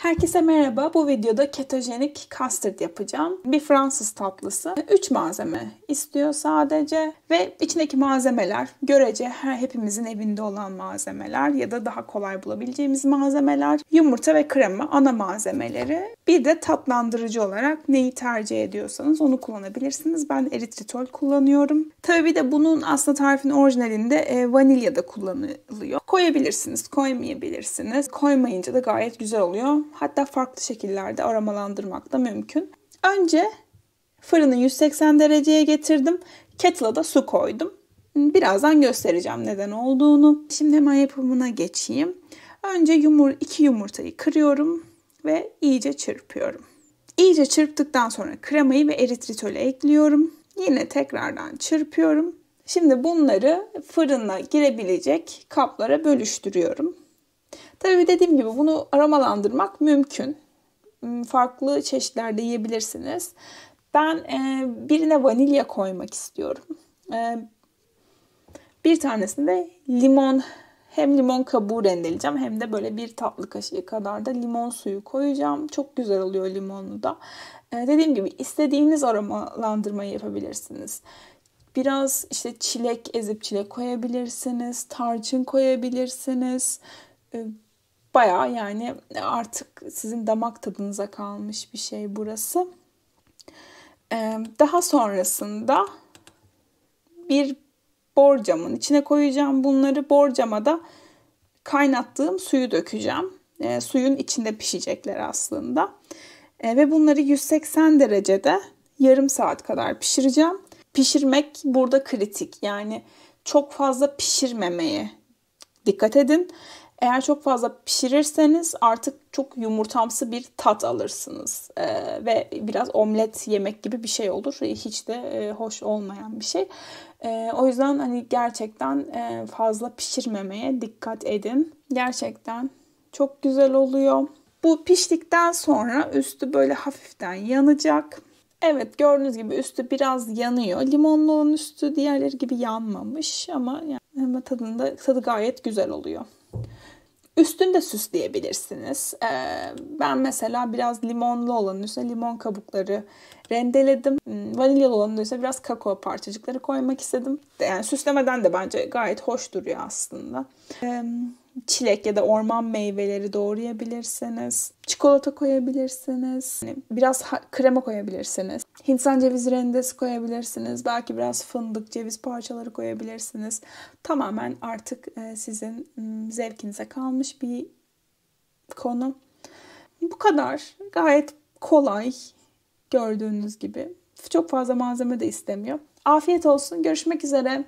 Herkese merhaba. Bu videoda ketojenik custard yapacağım. Bir Fransız tatlısı. 3 malzeme istiyor sadece ve içindeki malzemeler görece her hepimizin evinde olan malzemeler ya da daha kolay bulabileceğimiz malzemeler. Yumurta ve krema ana malzemeleri. Bir de tatlandırıcı olarak neyi tercih ediyorsanız onu kullanabilirsiniz. Ben eritritol kullanıyorum. Tabii bir de bunun aslında tarifin orijinalinde e, vanilya da kullanılıyor. Koyabilirsiniz, koymayabilirsiniz. Koymayınca da gayet güzel oluyor. Hatta farklı şekillerde aromalandırmak da mümkün. Önce fırını 180 dereceye getirdim. Kettle'a da su koydum. Birazdan göstereceğim neden olduğunu. Şimdi hemen yapımına geçeyim. Önce yumur, iki yumurtayı kırıyorum ve iyice çırpıyorum. İyice çırptıktan sonra kremayı ve eritritolü ekliyorum. Yine tekrardan çırpıyorum. Şimdi bunları fırına girebilecek kaplara bölüştürüyorum. Tabii dediğim gibi bunu aromalandırmak mümkün. Hmm, farklı çeşitlerde yiyebilirsiniz. Ben e, birine vanilya koymak istiyorum. E, bir tanesinde limon hem limon kabuğu rendeleyeceğim hem de böyle bir tatlı kaşığı kadar da limon suyu koyacağım. Çok güzel oluyor limonlu da. Ee, dediğim gibi istediğiniz aromalandırmayı yapabilirsiniz. Biraz işte çilek ezip çilek koyabilirsiniz. Tarçın koyabilirsiniz. Ee, Baya yani artık sizin damak tadınıza kalmış bir şey burası. Ee, daha sonrasında bir borcamın içine koyacağım bunları. Borcama da kaynattığım suyu dökeceğim. E, suyun içinde pişecekler aslında. E, ve bunları 180 derecede yarım saat kadar pişireceğim. Pişirmek burada kritik. Yani çok fazla pişirmemeye dikkat edin. Eğer çok fazla pişirirseniz artık çok yumurtamsı bir tat alırsınız. Ee, ve biraz omlet yemek gibi bir şey olur. Hiç de e, hoş olmayan bir şey. E, o yüzden hani gerçekten e, fazla pişirmemeye dikkat edin. Gerçekten çok güzel oluyor. Bu piştikten sonra üstü böyle hafiften yanacak. Evet gördüğünüz gibi üstü biraz yanıyor. Limonlu olan üstü diğerleri gibi yanmamış ama yani tadında tadı gayet güzel oluyor. Üstünü de süsleyebilirsiniz. Ee, ben mesela biraz limonlu olanın üstüne limon kabukları rendeledim. Hmm, vanilyalı olanın üstüne biraz kakao parçacıkları koymak istedim. Yani süslemeden de bence gayet hoş duruyor aslında. Ee, çilek ya da orman meyveleri doğrayabilirsiniz. Çikolata koyabilirsiniz. Yani biraz krema koyabilirsiniz. Hindistan cevizi rendesi koyabilirsiniz. Belki biraz fındık, ceviz parçaları koyabilirsiniz. Tamamen artık e, sizin zevkinize kalmış bir konu. Bu kadar. Gayet kolay gördüğünüz gibi. Çok fazla malzeme de istemiyor. Afiyet olsun. Görüşmek üzere.